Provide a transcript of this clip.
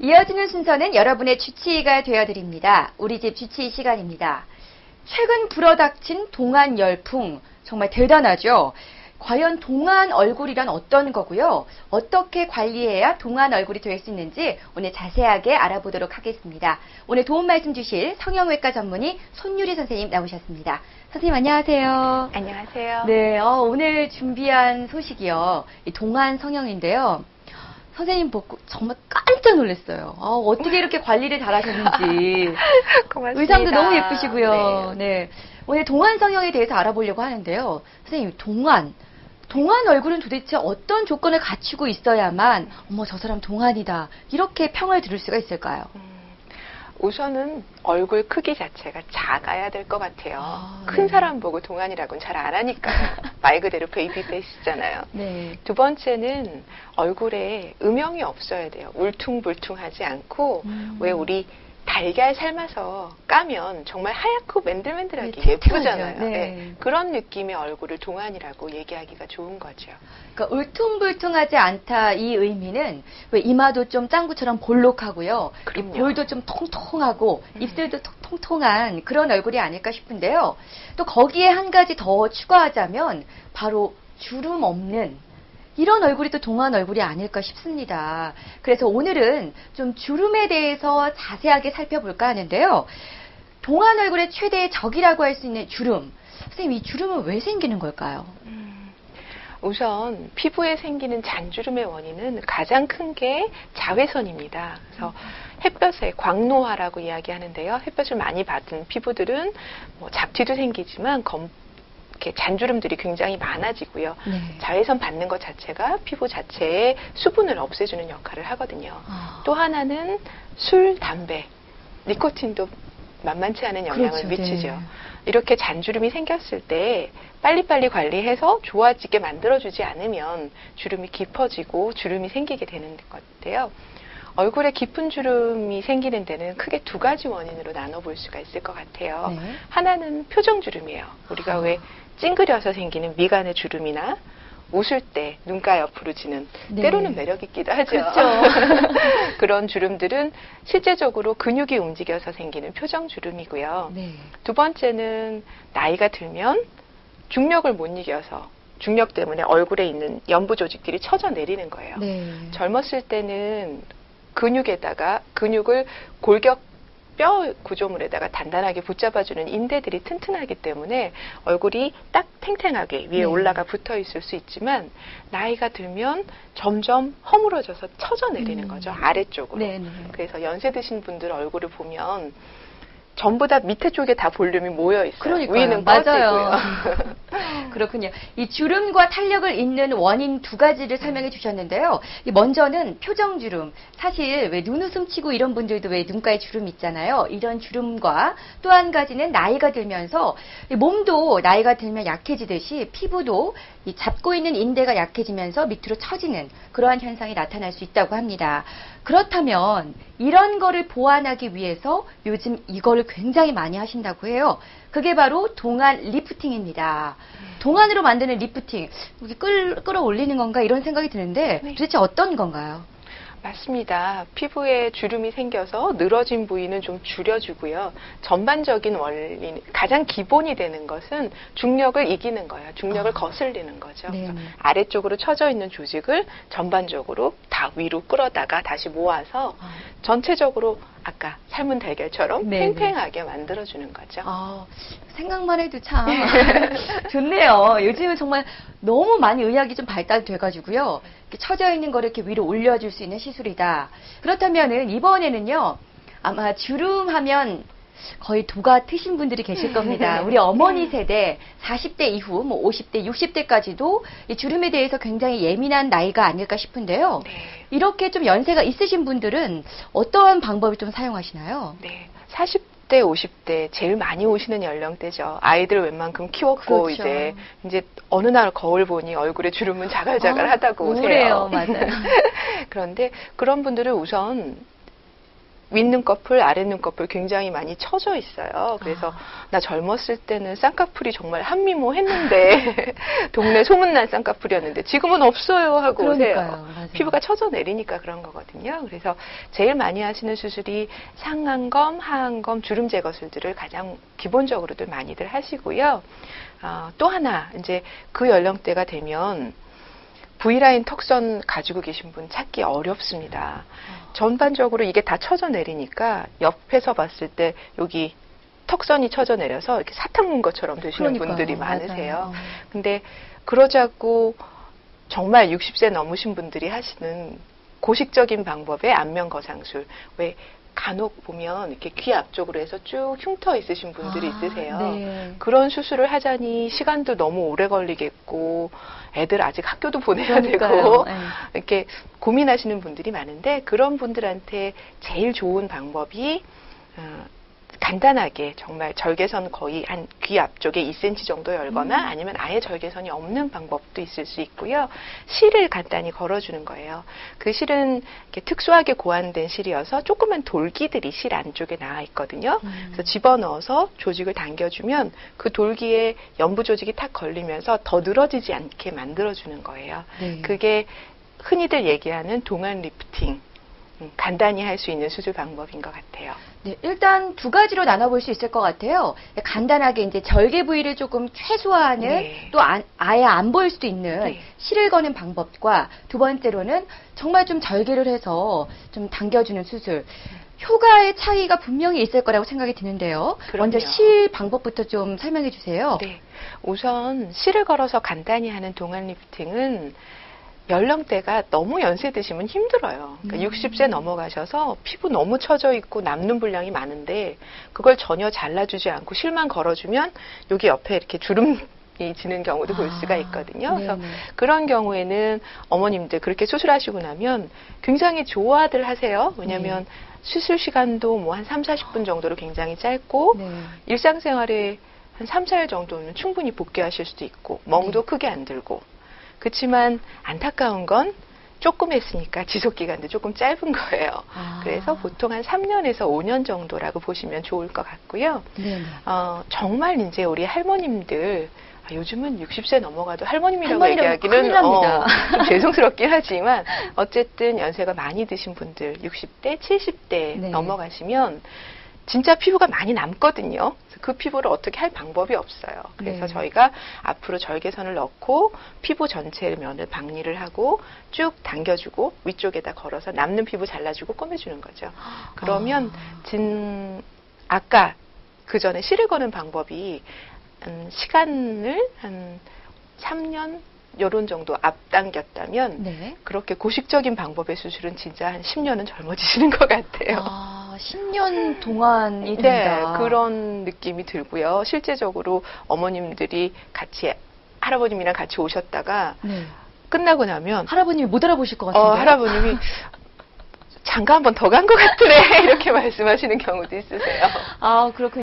이어지는 순서는 여러분의 주치의가 되어드립니다. 우리 집 주치의 시간입니다. 최근 불어닥친 동안 열풍 정말 대단하죠. 과연 동안 얼굴이란 어떤 거고요? 어떻게 관리해야 동안 얼굴이 될 수 있는지 오늘 자세하게 알아보도록 하겠습니다. 오늘 도움 말씀 주실 성형외과 전문의 손유리 선생님 나오셨습니다. 선생님 안녕하세요. 안녕하세요. 네, 어, 오늘 준비한 소식이요. 이 동안 성형인데요. 선생님 보고 정말 깜짝 놀랐어요. 어, 어떻게 이렇게 관리를 잘하셨는지. 고맙습니다. 의상도 너무 예쁘시고요. 네. 네. 오늘 동안 성형에 대해서 알아보려고 하는데요. 선생님, 동안. 동안 얼굴은 도대체 어떤 조건을 갖추고 있어야만, 어머, 저 사람 동안이다. 이렇게 평을 들을 수가 있을까요? 음, 우선은 얼굴 크기 자체가 작아야 될 것 같아요. 아, 큰 네. 사람 보고 동안이라고는 잘 안 하니까. 말 그대로 baby face잖아요. 네. 두 번째는 얼굴에 음영이 없어야 돼요. 울퉁불퉁하지 않고 음. 왜 우리 달걀 삶아서 까면 정말 하얗고 맨들맨들하게 네, 예쁘잖아요. 탱탱하죠. 네. 그런 느낌의 얼굴을 동안이라고 얘기하기가 좋은 거죠. 그러니까 울퉁불퉁하지 않다 이 의미는 왜 이마도 좀 짱구처럼 볼록하고요. 그럼요. 볼도 좀 통통하고 음. 입술도 통- 통통한 그런 얼굴이 아닐까 싶은데요. 또 거기에 한 가지 더 추가하자면 바로 주름 없는 이런 얼굴이 또 동안 얼굴이 아닐까 싶습니다. 그래서 오늘은 좀 주름에 대해서 자세하게 살펴볼까 하는데요. 동안 얼굴의 최대의 적이라고 할 수 있는 주름. 선생님, 이 주름은 왜 생기는 걸까요? 음, 우선 피부에 생기는 잔주름의 원인은 가장 큰 게 자외선입니다. 그래서 햇볕의 광노화라고 이야기하는데요. 햇볕을 많이 받은 피부들은 뭐 잡티도 생기지만 검, 이렇게 잔주름들이 굉장히 많아지고요. 네. 자외선 받는 것 자체가 피부 자체의 수분을 없애주는 역할을 하거든요. 아. 또 하나는 술, 담배, 니코틴도 만만치 않은 영향을 그렇죠, 미치죠. 네. 이렇게 잔주름이 생겼을 때 빨리빨리 관리해서 좋아지게 만들어주지 않으면 주름이 깊어지고 주름이 생기게 되는 건데요. 얼굴에 깊은 주름이 생기는 데는 크게 두 가지 원인으로 나눠볼 수가 있을 것 같아요. 네. 하나는 표정 주름이에요. 우리가 아. 왜 찡그려서 생기는 미간의 주름이나 웃을 때 눈가 옆으로 지는 네. 때로는 매력 있기도 하죠. 그렇죠. 그런 주름들은 실제적으로 근육이 움직여서 생기는 표정 주름이고요. 네. 두 번째는 나이가 들면 중력을 못 이겨서 중력 때문에 얼굴에 있는 연부 조직들이 처져 내리는 거예요. 네. 젊었을 때는 근육에다가 근육을 골격 뼈 구조물에다가 단단하게 붙잡아주는 인대들이 튼튼하기 때문에 얼굴이 딱 탱탱하게 위에 네. 올라가 붙어 있을 수 있지만 나이가 들면 점점 허물어져서 처져 내리는 음. 거죠 아래쪽으로. 네, 네. 그래서 연세 드신 분들 얼굴을 보면 전부 다 밑에 쪽에 다 볼륨이 모여 있어요. 그러니까요. 위는 맞아요. 꺼지고요. 그렇군요. 이 주름과 탄력을 잇는 원인 두 가지를 설명해 주셨는데요. 이 먼저는 표정 주름. 사실 왜 눈웃음 치고 이런 분들도 왜 눈가에 주름 있잖아요. 이런 주름과 또 한 가지는 나이가 들면서 이 몸도 나이가 들면 약해지듯이 피부도 이 잡고 있는 인대가 약해지면서 밑으로 처지는 그러한 현상이 나타날 수 있다고 합니다. 그렇다면 이런 거를 보완하기 위해서 요즘 이거를 굉장히 많이 하신다고 해요. 그게 바로 동안 리프팅입니다. 동안으로 만드는 리프팅, 끌, 끌어올리는 건가 이런 생각이 드는데 네. 도대체 어떤 건가요? 맞습니다. 피부에 주름이 생겨서 늘어진 부위는 좀 줄여주고요. 전반적인 원리, 가장 기본이 되는 것은 중력을 이기는 거예요. 중력을 아. 거슬리는 거죠. 네. 아래쪽으로 처져 있는 조직을 전반적으로 다 위로 끌어다가 다시 모아서 전체적으로 아까 삶은 달걀처럼 네, 네. 탱탱하게 만들어주는 거죠. 아, 생각만 해도 참 좋네요. 요즘은 정말 너무 많이 의학이 좀 발달돼가지고요. 처져 있는 거를 이렇게 위로 올려줄 수 있는 시술이다. 그렇다면은 이번에는요, 아마 주름하면 거의 도가 트신 분들이 계실 겁니다. 우리 어머니 세대 40대 이후 뭐 50대, 60대까지도 이 주름에 대해서 굉장히 예민한 나이가 아닐까 싶은데요. 네. 이렇게 좀 연세가 있으신 분들은 어떠한 방법을 좀 사용하시나요? 네. 40 대, 50대 제일 많이 오시는 연령대죠. 아이들 웬만큼 키웠고 그렇죠. 이제 이제 어느 날 거울 보니 얼굴에 주름은 자갈자갈하다고 아, 오세요. 그래요, 맞아요. 그런데 그런 분들을 우선 윗눈꺼풀, 아랫눈꺼풀 굉장히 많이 처져 있어요. 그래서 아. 나 젊었을 때는 쌍꺼풀이 정말 한미모 했는데 동네 소문난 쌍꺼풀이었는데 지금은 없어요 하고 그러니까요. 피부가 처져 내리니까 그런 거거든요. 그래서 제일 많이 하시는 수술이 상안검, 하안검, 주름 제거 술들을 가장 기본적으로들 많이들 하시고요. 어, 또 하나 이제 그 연령대가 되면 V라인 턱선 가지고 계신 분 찾기 어렵습니다. 전반적으로 이게 다 쳐져 내리니까 옆에서 봤을 때 여기 턱선이 쳐져 내려서 이렇게 사탕 문 것처럼 되시는 그러니까요. 분들이 맞아요. 많으세요. 근데 그러자고 정말 60세 넘으신 분들이 하시는 고식적인 방법의 안면 거상술 왜 간혹 보면 이렇게 귀 앞쪽으로 해서 쭉 흉터 있으신 분들이 아, 있으세요. 네. 그런 수술을 하자니 시간도 너무 오래 걸리겠고 애들 아직 학교도 보내야 그러니까요. 되고 네. 이렇게 고민하시는 분들이 많은데 그런 분들한테 제일 좋은 방법이 어, 간단하게 정말 절개선 거의 한 귀 앞쪽에 2cm 정도 열거나 음. 아니면 아예 절개선이 없는 방법도 있을 수 있고요. 실을 간단히 걸어주는 거예요. 그 실은 특수하게 고안된 실이어서 조그만 돌기들이 실 안쪽에 나와 있거든요. 음. 그래서 집어넣어서 조직을 당겨주면 그 돌기에 연부 조직이 탁 걸리면서 더 늘어지지 않게 만들어주는 거예요. 네. 그게 흔히들 얘기하는 동안 리프팅. 음, 간단히 할 수 있는 수술 방법인 것 같아요. 네, 일단 두 가지로 나눠볼 수 있을 것 같아요. 간단하게 이제 절개 부위를 조금 최소화하는 네. 또 안- 아예 안 보일 수도 있는 네. 실을 거는 방법과 두 번째로는 정말 좀 절개를 해서 좀 당겨주는 수술. 효과의 차이가 분명히 있을 거라고 생각이 드는데요. 그럼요. 먼저 실 방법부터 좀 설명해 주세요. 네. 우선 실을 걸어서 간단히 하는 동안 리프팅은 연령대가 너무 연세 드시면 힘들어요. 그러니까 음. 60세 넘어가셔서 피부 너무 처져 있고 남는 분량이 많은데 그걸 전혀 잘라주지 않고 실만 걸어주면 여기 옆에 이렇게 주름 이 지는 경우도 볼 수가 아, 있거든요. 그래서 네네. 그런 경우에는 어머님들 그렇게 수술하시고 나면 굉장히 좋아들 하세요. 왜냐하면 네. 수술 시간도 뭐 한 3, 40분 정도로 굉장히 짧고 네. 일상생활에 한 3, 4일 정도는 충분히 복귀하실 수도 있고 멍도 네. 크게 안 들고 그렇지만 안타까운 건 조금 했으니까 지속 기간도 조금 짧은 거예요. 아. 그래서 보통 한 3년에서 5년 정도라고 보시면 좋을 것 같고요. 네네. 어, 정말 이제 우리 할머님들 아, 요즘은 60세 넘어가도 할머님이라고 얘기하기는. 어, 좀 죄송스럽긴 하지만 어쨌든 연세가 많이 드신 분들 60대, 70대 네. 넘어가시면 진짜 피부가 많이 남거든요. 그 피부를 어떻게 할 방법이 없어요. 그래서 네. 저희가 앞으로 절개선을 넣고 피부 전체 면을 박리를 하고 쭉 당겨주고 위쪽에다 걸어서 남는 피부 잘라주고 꼬매주는 거죠. 그러면 아. 진 아까 그 전에 실을 거는 방법이 음, 시간을 한 3년 요런 정도 앞당겼다면 네. 그렇게 고식적인 방법의 수술은 진짜 한 10년은 젊어지시는 것 같아요. 아, 10년 동안이 네, 된다. 그런 느낌이 들고요. 실제적으로 어머님들이 같이 할아버님이랑 같이 오셨다가 네. 끝나고 나면 할아버님이 못 알아보실 것 같은데. 어, 할아버님이 장가 한 번 더 간 것 같으네 이렇게 말씀하시는 경우도 있으세요. 아, 그렇군요.